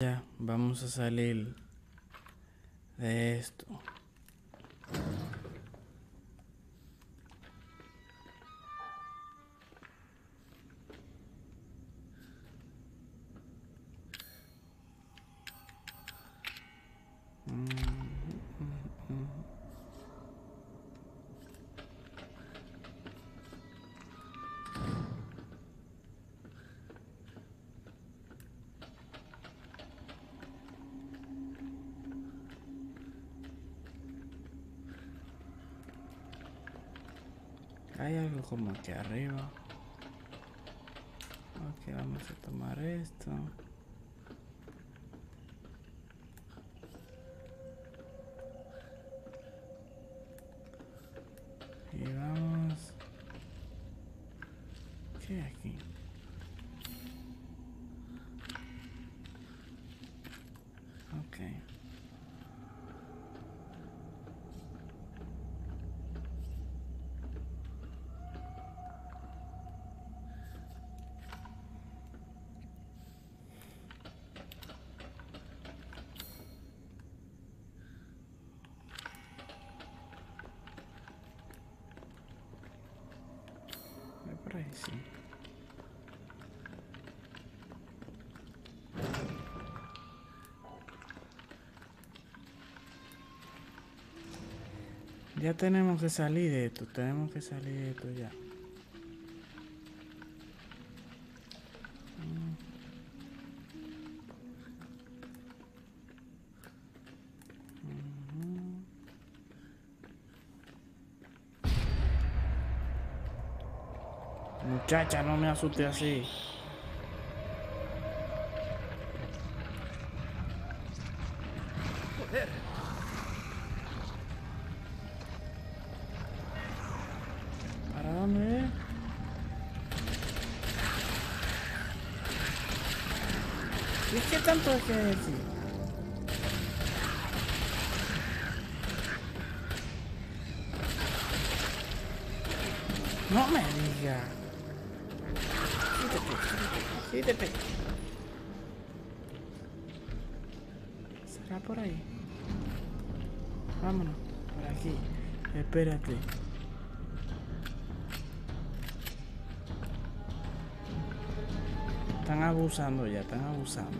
Ya, vamos a salir de esto. Hay algo como aquí arriba. Ok, vamos a tomar esto. Y vamos. ¿Qué hay aquí? Ok. Ve por ahí, sí. Ya tenemos que salir de esto, tenemos que salir de esto ya. Muchacha, no me asuste así. ¿Y qué tanto es que hay aquí? No me diga. Quítate, quítate. ¿Será por ahí? Vámonos, por aquí. Espérate. Abusando ya, están abusando.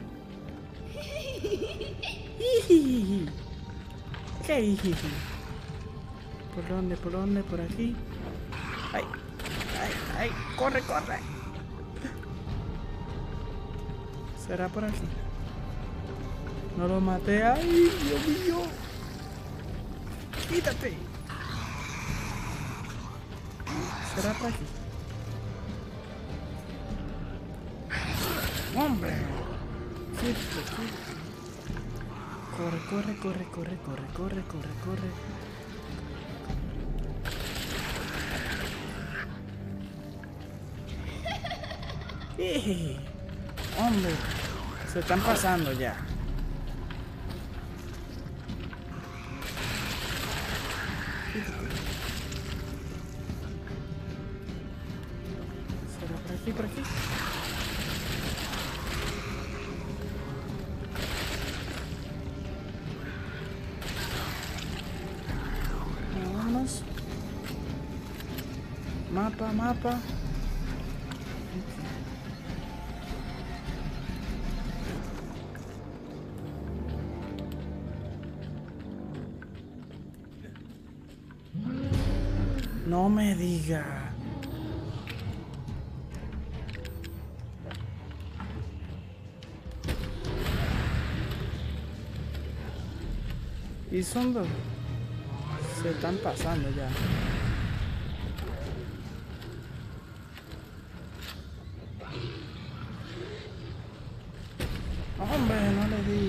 ¿Qué? ¿Por dónde? ¿Por dónde? ¿Por aquí? ¡Ay! ¡Ay! ¡Ay! ¡Corre, corre! ¿Será por aquí? No lo maté. ¡Ay, Dios mío! ¡Quítate! ¿Será por aquí? ¡Hombre! Quítate, quítate. Corre, corre, corre, corre, corre, corre, corre, corre. Hombre, se están pasando ya. Mapa, mapa. No me diga. Y son dos. Se están pasando ya. Hombre, no le di.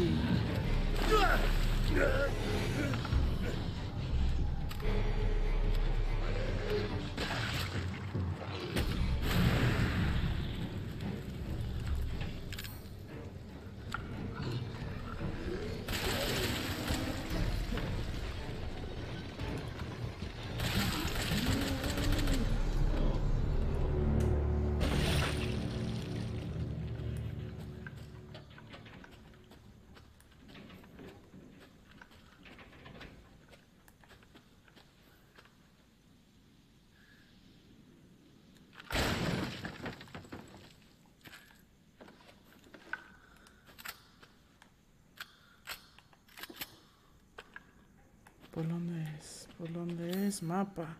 ¿Por dónde es? ¿Por dónde es? Mapa.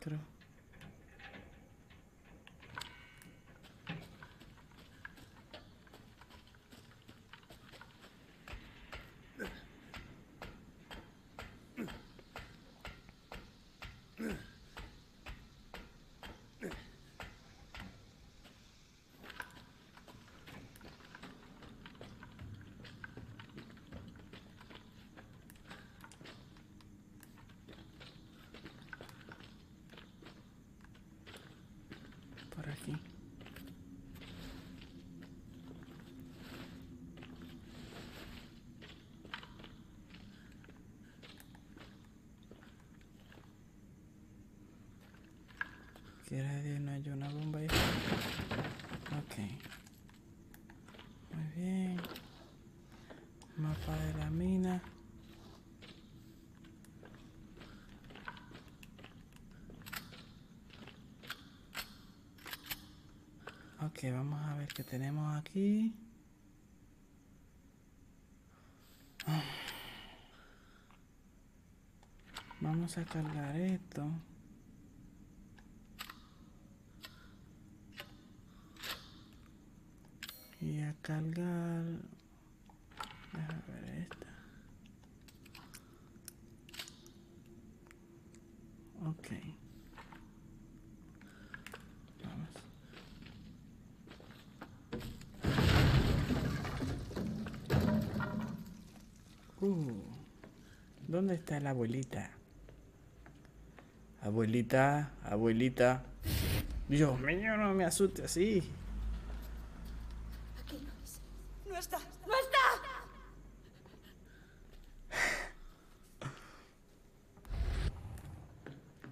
Creo. Por aquí. ¿Quiere no hay una bomba ahí? Ok. Muy bien. Mapa de la mina. Ok, vamos a ver qué tenemos aquí. Vamos a cargar esto. Y a cargar... Déjame ver esta. Ok. Vamos. Uh, ¿Dónde está la abuelita? Abuelita, abuelita. Dios mío, no me asuste así. Aquí no es. No está. ¡No está!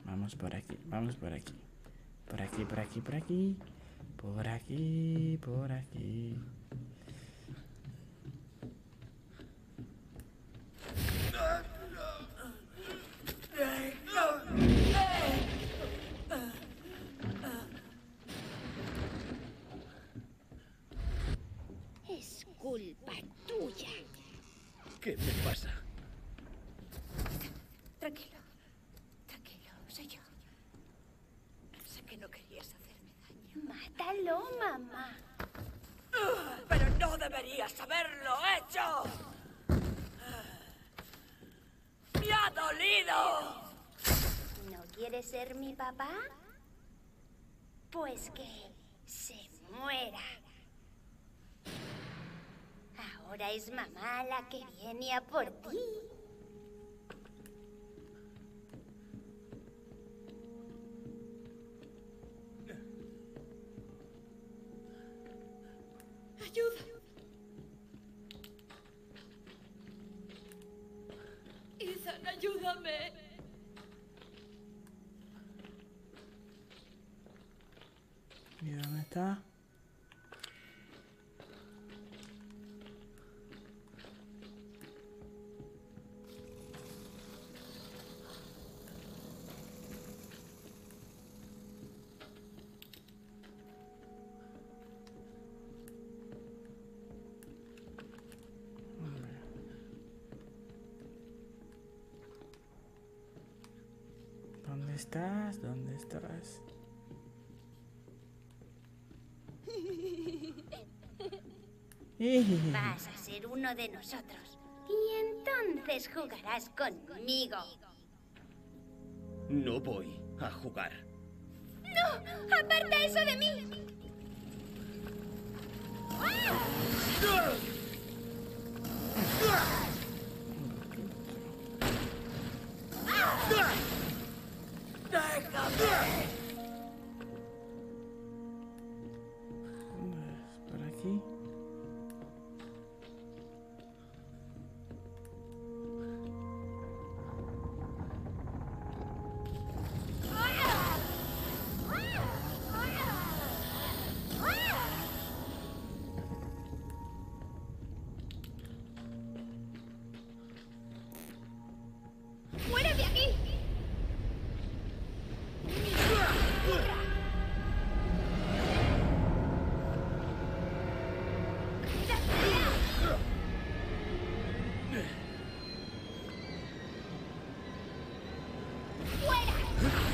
Vamos por aquí, vamos por aquí. Por aquí, por aquí, por aquí. Por aquí, por aquí. Es culpa tuya. ¿Qué me pasa? Tranquilo. Tranquilo. Soy yo. Sé que no querías hacerme daño. Mátalo, mamá. Pero no deberías haberlo hecho. ¡Me ha dolido! ¿No quieres mi papá? Pues que se muera. Ahora es mamá la que viene a por ti. Está? ¿Dónde estás? ¿Dónde estás? Vas a ser uno de nosotros. Y entonces jugarás conmigo. No voy a jugar. ¡No! ¡Aparta eso de mí! ¿Dónde Wait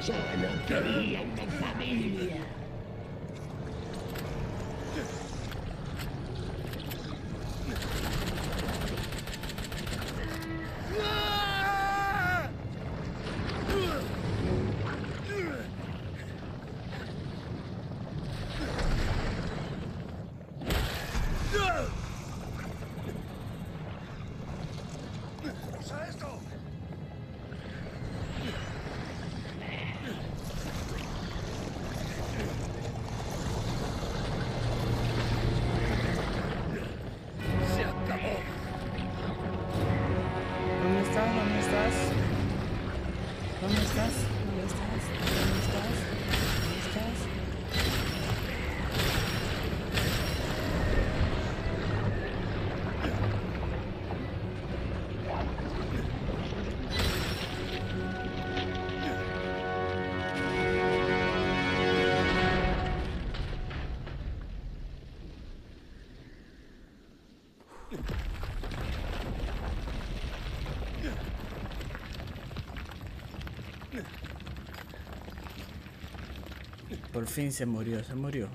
Solo quería una familia. Se fin se murió, se murió.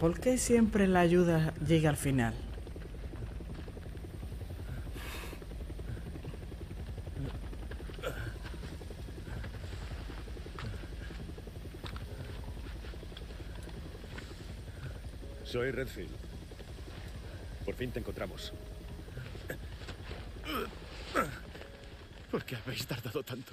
¿Por qué siempre la ayuda llega al final? Soy Redfield. Por fin te encontramos. ¿Por qué habéis tardado tanto?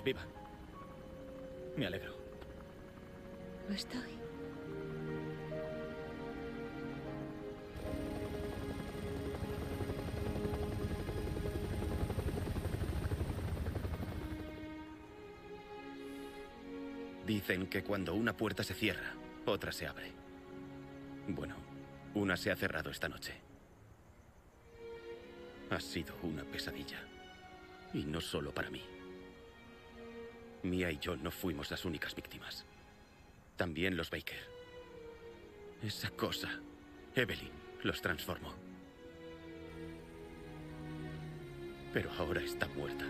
Estás viva. Me alegro. lo estoy. Dicen que cuando una puerta se cierra, otra se abre. Bueno, una se ha cerrado esta noche. Ha sido una pesadilla. Y no solo para mí. Mia y yo no fuimos las únicas víctimas. También los Baker. Esa cosa, Evelyn, los transformó. Pero ahora está muerta.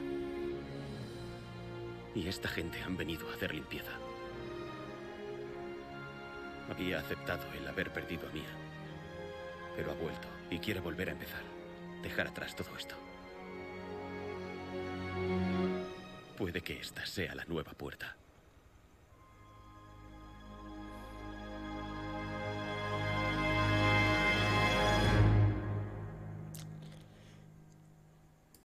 Y esta gente han venido a hacer limpieza. Había aceptado el haber perdido a Mia. Pero ha vuelto y quiere volver a empezar. Dejar atrás todo esto. Puede que esta sea la nueva puerta.